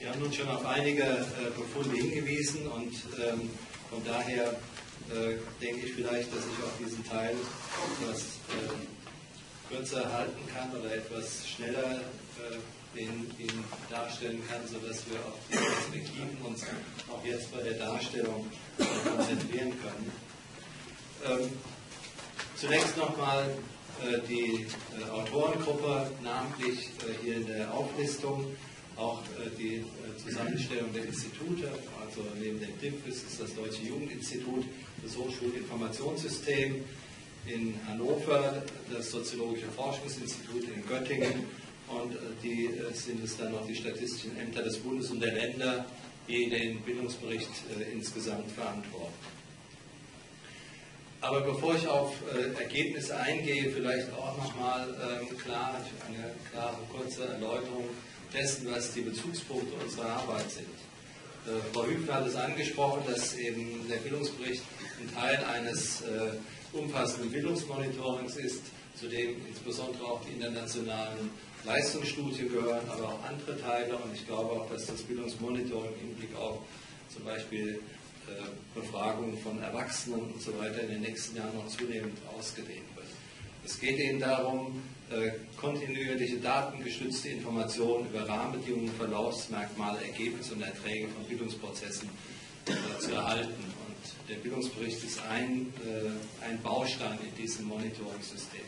Wir haben nun schon auf einige äh, Befunde hingewiesen und ähm, von daher äh, denke ich vielleicht, dass ich auch diesen Teil etwas äh, kürzer halten kann oder etwas schneller ihn, ihn, darstellen kann, sodass wir auf die Perspektiven uns auch jetzt bei der Darstellung konzentrieren können. Ähm, zunächst nochmal äh, die äh, Autorengruppe, namentlich äh, hier in der Auflistung auch äh, die äh, Zusammenstellung der Institute, also neben dem DIPFIS ist das Deutsche Jugendinstitut, das Hochschulinformationssystem in Hannover, das Soziologische Forschungsinstitut in Göttingen und äh, die sind es dann noch die statistischen Ämter des Bundes und der Länder, die den Bildungsbericht insgesamt verantworten. Aber bevor ich auf Ergebnisse eingehe, vielleicht auch nochmal ähm, klar, eine klare kurze Erläuterung dessen, was die Bezugspunkte unserer Arbeit sind. Äh, Frau Hübner hat es angesprochen, dass eben der Bildungsbericht ein Teil eines äh, umfassenden Bildungsmonitorings ist, zu dem insbesondere auch die internationalen Leistungsstudien gehören, aber auch andere Teile. Und ich glaube auch, dass das Bildungsmonitoring im Blick auf zum Beispiel äh, Befragungen von Erwachsenen und so weiter in den nächsten Jahren noch zunehmend ausgedehnt wird. Es geht Ihnen darum, äh, kontinuierliche datengestützte Informationen über Rahmenbedingungen, Verlaufsmerkmale, Ergebnisse und Erträge von Bildungsprozessen äh, zu erhalten. Und der Bildungsbericht ist ein, äh, ein Baustein in diesem Monitoring-System.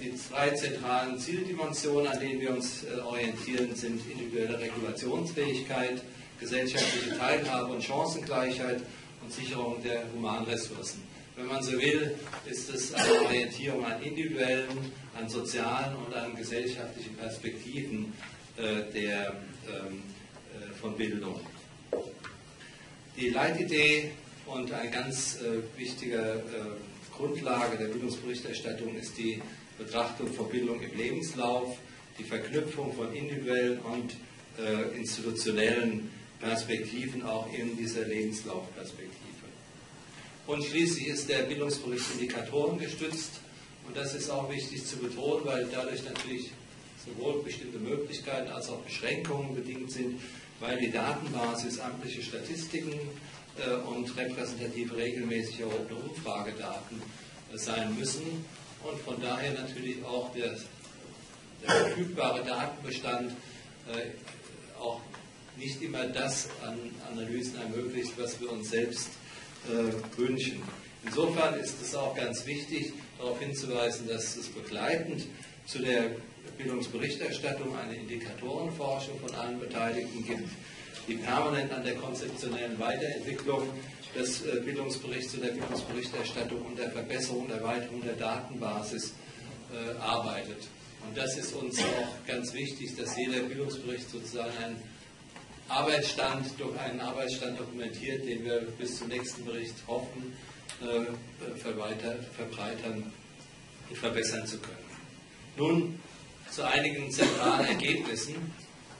Die zwei zentralen Zieldimensionen, an denen wir uns orientieren, sind individuelle Regulationsfähigkeit, gesellschaftliche Teilhabe und Chancengleichheit und Sicherung der humanen Ressourcen. Wenn man so will, ist es eine Orientierung an individuellen, an sozialen und an gesellschaftlichen Perspektiven äh, der, ähm, äh, von Bildung. Die Leitidee und eine ganz äh, wichtige äh, Grundlage der Bildungsberichterstattung ist die Betrachtung von Bildung im Lebenslauf, die Verknüpfung von individuellen und äh, institutionellen Perspektiven auch in dieser Lebenslaufperspektive. Und schließlich ist der Bildungsbericht Indikatoren gestützt. Und das ist auch wichtig zu betonen, weil dadurch natürlich sowohl bestimmte Möglichkeiten als auch Beschränkungen bedingt sind, weil die Datenbasis amtliche Statistiken äh, und repräsentative regelmäßig erhobene Umfragedaten äh, sein müssen und von daher natürlich auch der, der verfügbare Datenbestand äh, auch nicht immer das an Analysen ermöglicht, was wir uns selbst äh, wünschen. Insofern ist es auch ganz wichtig, darauf hinzuweisen, dass es begleitend zu der Bildungsberichterstattung eine Indikatorenforschung von allen Beteiligten gibt, die permanent an der konzeptionellen Weiterentwicklung des äh, Bildungsberichts und der Bildungsberichterstattung und der Verbesserung und Erweiterung der Datenbasis äh, arbeitet. Und das ist uns auch ganz wichtig, dass jeder Bildungsbericht sozusagen ein Arbeitsstand durch einen Arbeitsstand dokumentiert, den wir bis zum nächsten Bericht hoffen, äh, verbreitern und verbessern zu können. Nun zu einigen zentralen Ergebnissen.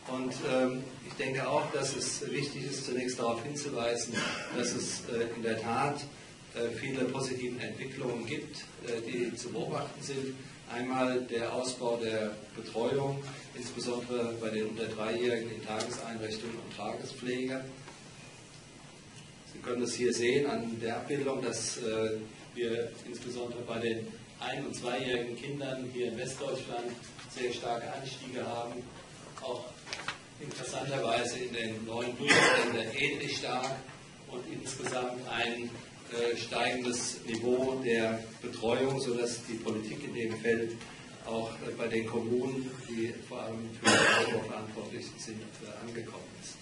Und ähm, ich denke auch, dass es wichtig ist, zunächst darauf hinzuweisen, dass es äh, in der Tat äh, viele positive Entwicklungen gibt, äh, die zu beobachten sind. Einmal der Ausbau der Betreuung, insbesondere bei den unter Dreijährigen in Tageseinrichtungen und Tagespflege. Sie können das hier sehen an der Abbildung, dass äh, wir insbesondere bei den ein- und zweijährigen Kindern hier in Westdeutschland sehr starke Anstiege haben. Auch interessanterweise in den neuen Bundesländern ähnlich stark und insgesamt ein steigendes Niveau der Betreuung, sodass die Politik in dem Feld auch äh, bei den Kommunen, die vor allem für den Ausbau verantwortlich sind, äh, angekommen ist.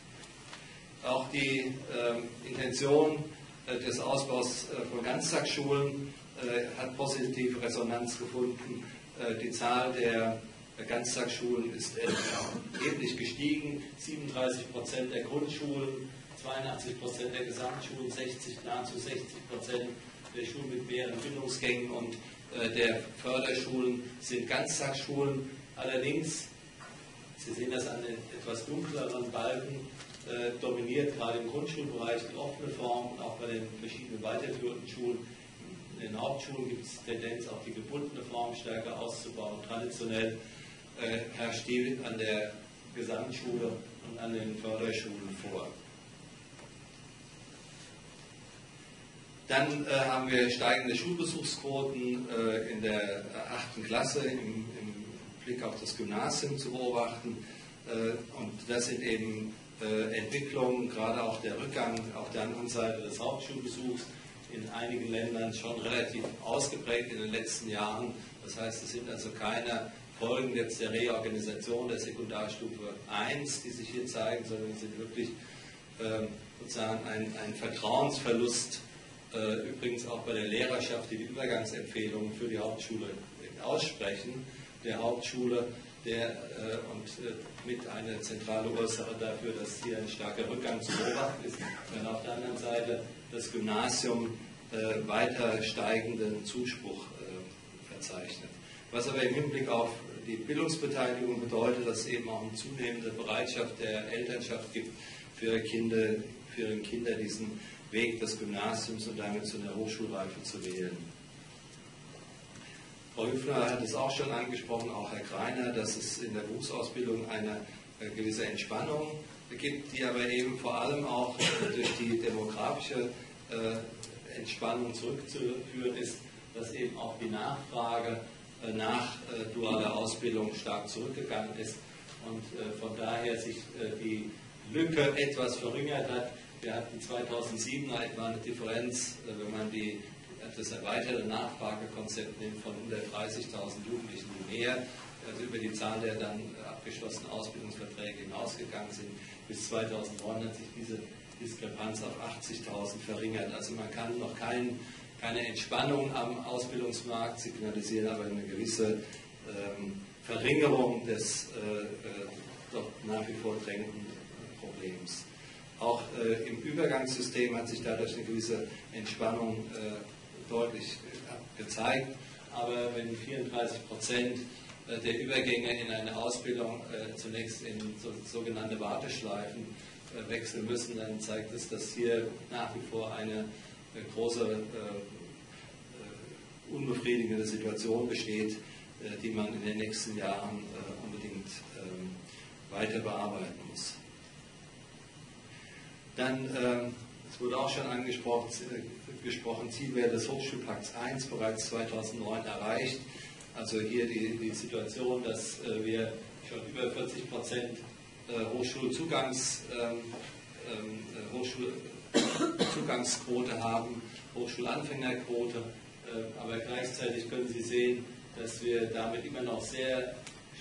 Auch die äh, Intention äh, des Ausbaus äh, von Ganztagsschulen hat positive Resonanz gefunden. die Zahl der Ganztagsschulen ist erheblich gestiegen. 37 Prozent der Grundschulen 82 Prozent der Gesamtschulen, 60, nahezu 60 Prozent der Schulen mit mehreren Bildungsgängen und äh, der Förderschulen sind Ganztagsschulen. Allerdings, Sie sehen das an den etwas dunkleren Balken, äh, dominiert gerade im Grundschulbereich die offene Form und auch bei den verschiedenen weiterführenden Schulen. In den Hauptschulen gibt es Tendenz, auch die gebundene Form stärker auszubauen. Traditionell äh, herrscht die an der Gesamtschule und an den Förderschulen vor. Dann äh, haben wir steigende Schulbesuchsquoten äh, in der achten Klasse im, im, Blick auf das Gymnasium zu beobachten. Äh, und das sind eben äh, Entwicklungen, gerade auch der Rückgang auf der anderen Seite des Hauptschulbesuchs in einigen Ländern schon relativ ausgeprägt in den letzten Jahren. Das heißt, es sind also keine Folgen jetzt der Reorganisation der Sekundarstufe 1, die sich hier zeigen, sondern es sind wirklich äh, sozusagen ein, ein Vertrauensverlust übrigens auch bei der Lehrerschaft, die die Übergangsempfehlungen für die Hauptschule aussprechen, der Hauptschule, der äh, und äh, mit einer zentrale Ursache dafür, dass hier ein starker Rückgang zu beobachten ist, wenn auf der anderen Seite das Gymnasium weiter steigenden Zuspruch verzeichnet. Was aber im Hinblick auf die Bildungsbeteiligung bedeutet, dass es eben auch eine zunehmende Bereitschaft der Elternschaft gibt, für Kinder, für ihre Kinder diesen Weg des Gymnasiums und damit zu einer Hochschulreife zu wählen. Frau Hüfner hat es auch schon angesprochen, auch Herr Greiner, dass es in der Berufsausbildung eine äh, gewisse Entspannung gibt, die aber eben vor allem auch durch die demografische äh, Entspannung zurückzuführen ist, dass eben auch die Nachfrage äh, nach dualer Ausbildung stark zurückgegangen ist und von daher sich die Lücke etwas verringert hat, wir hatten 2007 etwa eine Differenz, äh, wenn man die, das erweiterte Nachfragekonzept nimmt, von 130.000 Jugendlichen mehr, also über die Zahl der dann abgeschlossenen Ausbildungsverträge hinausgegangen sind. Bis 2009 hat sich diese Diskrepanz auf 80.000 verringert. Also man kann noch kein, keine Entspannung am Ausbildungsmarkt signalisieren, aber eine gewisse ähm, Verringerung des äh, äh, doch nach wie vor drängenden Problems. Auch äh, im Übergangssystem hat sich dadurch eine gewisse Entspannung äh, deutlich äh, gezeigt. Aber wenn 34 Prozent äh, der Übergänge in eine Ausbildung äh, zunächst in so, sogenannte Warteschleifen wechseln müssen, dann zeigt es, dass hier nach wie vor eine große unbefriedigende Situation besteht, die man in den nächsten Jahren unbedingt ähm, weiter bearbeiten muss. Dann, äh, es wurde auch schon angesprochen, gesprochen, Zielwert des Hochschulpakts 1 bereits 2009 erreicht. Also hier die, die Situation, dass äh, wir schon über 40 Prozent äh, Hochschulzugangs, ähm, ähm, äh, Hochschulzugangsquote haben, Hochschulanfängerquote. Aber gleichzeitig können Sie sehen, dass wir damit immer noch sehr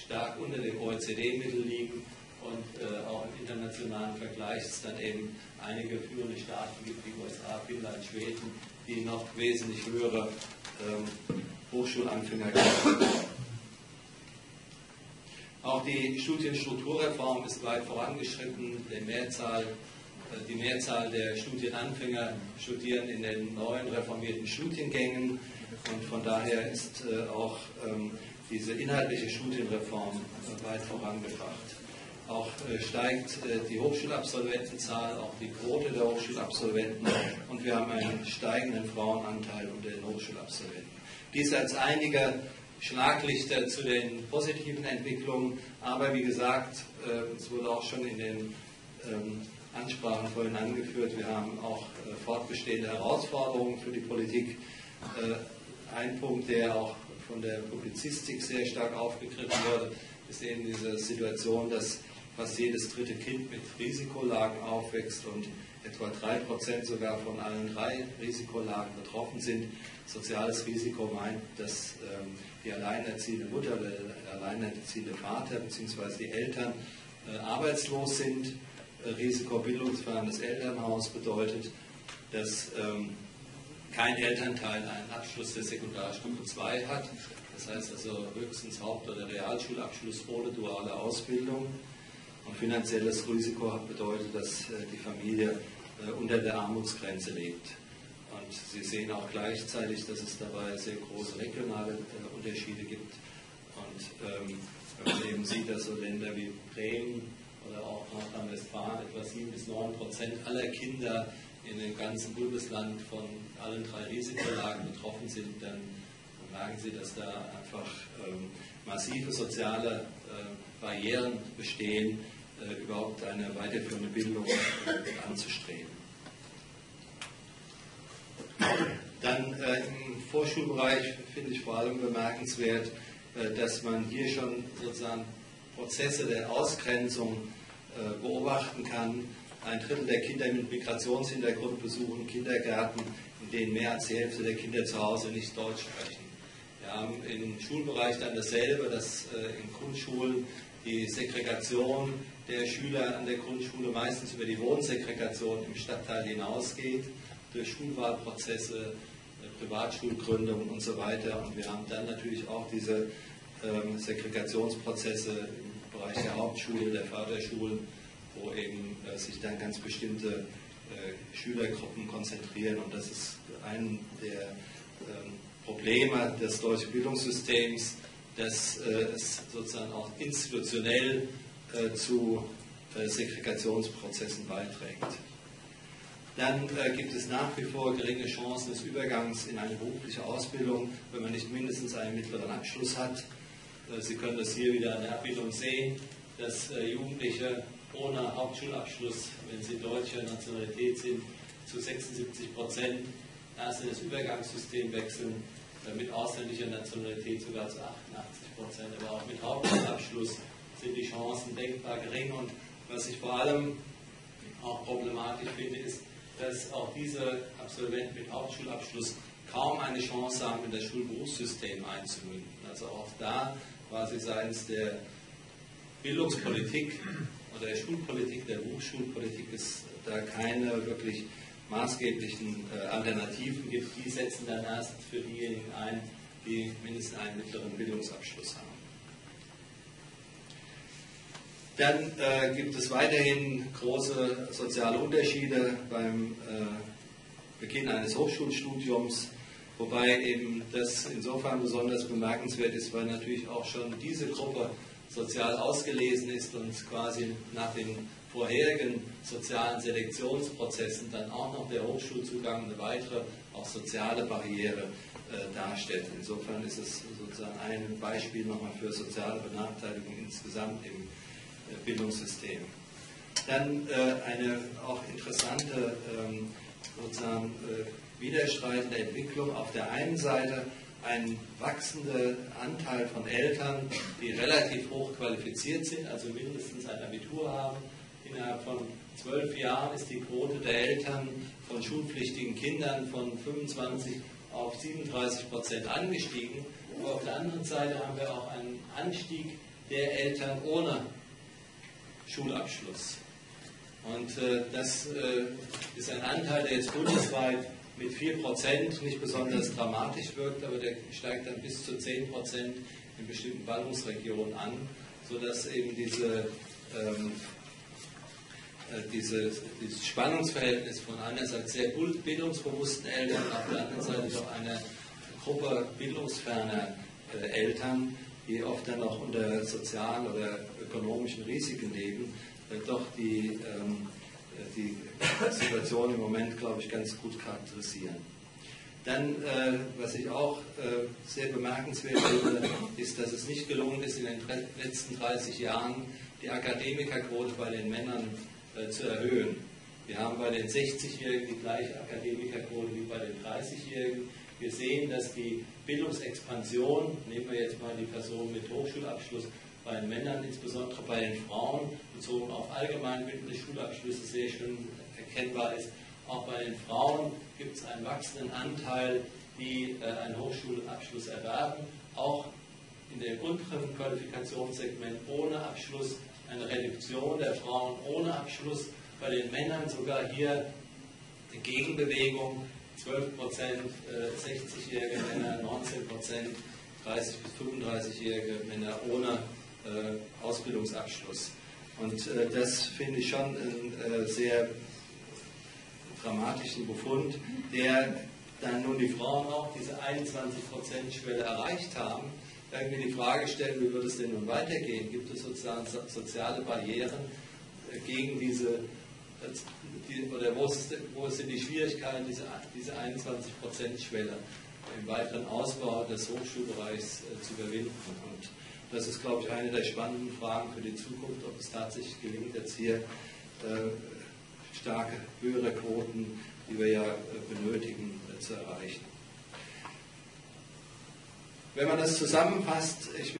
stark unter dem OECD-Mittel liegen und äh, auch im internationalen Vergleich es dann eben einige führende Staaten gibt, wie USA, Finnland, Schweden, die noch wesentlich höhere ähm, Hochschulanfänger haben. Auch die Studienstrukturreform ist weit vorangeschritten. Die Mehrzahl, äh, die Mehrzahl der Studienanfänger studieren in den neuen reformierten Studiengängen und von daher ist äh, auch ähm, diese inhaltliche Studienreform weit vorangebracht. Auch äh, steigt äh, die Hochschulabsolventenzahl, auch die Quote der Hochschulabsolventen und wir haben einen steigenden Frauenanteil unter den Hochschulabsolventen. Dies als einige Schlaglichter zu den positiven Entwicklungen, aber wie gesagt, äh, es wurde auch schon in den ähm, Ansprachen vorhin angeführt, wir haben auch fortbestehende Herausforderungen für die Politik. Ein Punkt, der auch von der Publizistik sehr stark aufgegriffen wurde, ist eben diese Situation, dass fast jedes dritte Kind mit Risikolagen aufwächst und etwa drei Prozent sogar von allen drei Risikolagen betroffen sind. Soziales Risiko meint, dass ähm, die alleinerziehende Mutter der alleinerziehende Vater bzw. die Eltern äh, arbeitslos sind. Äh, Risiko bildungsfernes Elternhaus bedeutet, dass ähm, kein Elternteil einen Abschluss der Sekundarstufe 2 hat. Das heißt also höchstens Haupt- oder Realschulabschluss ohne duale Ausbildung. Und finanzielles Risiko bedeutet, dass äh, die Familie äh, unter der Armutsgrenze lebt. Und Sie sehen auch gleichzeitig, dass es dabei sehr große regionale äh, Unterschiede gibt. Und ähm, wenn man eben sieht, dass so Länder wie Bremen oder auch Nordrhein-Westfalen etwa 7 bis 9 Prozent aller Kinder in dem ganzen Bundesland von allen drei Risikolagen betroffen sind, dann merken Sie, dass da einfach ähm, massive soziale Barrieren bestehen, überhaupt eine weiterführende Bildung anzustreben. Dann im Vorschulbereich finde ich vor allem bemerkenswert, dass man hier schon sozusagen Prozesse der Ausgrenzung beobachten kann. Ein Drittel der Kinder mit Migrationshintergrund besuchen Kindergärten, in denen mehr als die Hälfte der Kinder zu Hause nicht Deutsch sprechen. Haben im Schulbereich dann dasselbe, dass in Grundschulen die Segregation der Schüler an der Grundschule meistens über die Wohnsegregation im Stadtteil hinausgeht, durch Schulwahlprozesse, Privatschulgründung und so weiter. Und wir haben dann natürlich auch diese ähm, Segregationsprozesse im Bereich der Hauptschulen, der Förderschulen, wo eben äh, sich dann ganz bestimmte äh, Schülergruppen konzentrieren. Und das ist ein der ähm, Probleme des deutschen Bildungssystems, dass äh, es sozusagen auch institutionell äh, zu äh, Segregationsprozessen beiträgt. Dann gibt es nach wie vor geringe Chancen des Übergangs in eine berufliche Ausbildung, wenn man nicht mindestens einen mittleren Abschluss hat. Sie können das hier wieder in der Abbildung sehen, dass Jugendliche ohne Hauptschulabschluss, wenn sie deutsche Nationalität sind, zu 76 Prozent erst in das Übergangssystem wechseln, mit ausländischer Nationalität sogar zu 88 Prozent. Aber auch mit Hauptschulabschluss sind die Chancen denkbar gering. Und was ich vor allem auch problematisch finde, ist, dass auch diese Absolventen mit Hauptschulabschluss kaum eine Chance haben, in das Schulberufssystem einzumünden. Also auch da quasi seitens der Bildungspolitik oder der Schulpolitik, der Berufsschulpolitik es da keine wirklich maßgeblichen äh, Alternativen gibt. Die setzen dann erst für diejenigen ein, die mindestens einen mittleren Bildungsabschluss haben. Dann äh, gibt es weiterhin große soziale Unterschiede beim äh, Beginn eines Hochschulstudiums, wobei eben das insofern besonders bemerkenswert ist, weil natürlich auch schon diese Gruppe sozial ausgelesen ist und quasi nach den vorherigen sozialen Selektionsprozessen dann auch noch der Hochschulzugang eine weitere, auch soziale Barriere äh, darstellt. Insofern ist es sozusagen ein Beispiel nochmal für soziale Benachteiligung insgesamt im Bildungssystem. Dann äh, eine auch interessante ähm, sozusagen äh, widerstreitende Entwicklung. Auf der einen Seite ein wachsender Anteil von Eltern, die relativ hoch qualifiziert sind, also mindestens ein Abitur haben. Innerhalb von zwölf Jahren ist die Quote der Eltern von schulpflichtigen Kindern von 25 auf 37 Prozent angestiegen. Aber auf der anderen Seite haben wir auch einen Anstieg der Eltern ohne Schulabschluss. Und äh, das äh, ist ein Anteil, der jetzt bundesweit mit 4% nicht besonders dramatisch wirkt, aber der steigt dann bis zu 10% in bestimmten Ballungsregionen an, sodass eben diese, ähm, äh, diese, dieses Spannungsverhältnis von einerseits sehr bildungsbewussten Eltern, auf der anderen Seite doch einer Gruppe bildungsferner äh, Eltern, die oft dann auch unter sozialen oder ökonomischen Risiken leben, äh, doch die, ähm, die Situation im Moment, glaube ich, ganz gut charakterisieren. Dann, äh, was ich auch äh, sehr bemerkenswert finde, ist, dass es nicht gelungen ist, in den letzten 30 Jahren die Akademikerquote bei den Männern äh, zu erhöhen. Wir haben bei den 60-Jährigen die gleiche Akademikerquote wie bei den 30-Jährigen. Wir sehen, dass die Bildungsexpansion, nehmen wir jetzt mal die Person mit Hochschulabschluss, bei den Männern, insbesondere bei den Frauen, bezogen auf allgemeinbildende Schulabschlüsse sehr schön erkennbar ist. Auch bei den Frauen gibt es einen wachsenden Anteil, die äh, einen Hochschulabschluss erwerben. Auch in dem unteren Qualifikationssegment ohne Abschluss eine Reduktion der Frauen ohne Abschluss. Bei den Männern sogar hier eine Gegenbewegung. 12 Prozent äh, 60-jährige Männer, 19 Prozent 30 bis 35-jährige Männer ohne äh, Ausbildungsabschluss. Und äh, das finde ich schon einen äh, sehr dramatischen Befund, der dann nun die Frauen auch diese 21%-Schwelle erreicht haben, irgendwie die Frage stellen, wie wird es denn nun weitergehen? Gibt es sozusagen soziale Barrieren gegen diese, die, oder wo, ist, wo, sind die Schwierigkeiten, diese, diese 21%-Schwelle im weiteren Ausbau des Hochschulbereichs zu überwinden? Und Das ist, glaube ich, eine der spannenden Fragen für die Zukunft, ob es tatsächlich gelingt, jetzt hier äh, starke, höhere Quoten, die wir ja äh, benötigen, äh, zu erreichen. Wenn man das zusammenfasst, ich